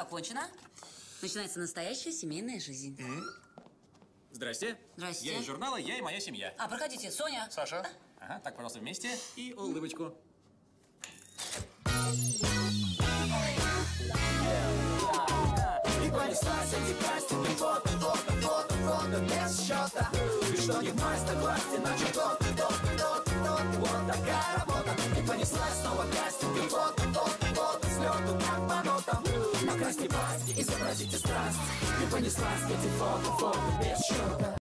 Пробежка окончена. Начинается настоящая семейная жизнь. Здрасте. Здрасте. Я из журнала «Я и моя семья». А, проходите, Соня. Саша. Ага, так, пожалуйста, вместе. И улыбочку. И понеслась эти кастинги, фото, фото, фото, фото, без счета И что не в масти власти, значит тот, тот, тот, тот, вот такая работа И понеслась снова кастинги, фото, фото, фото, Пасти, изобразите страсть И понеслась эти фото, фото, без счета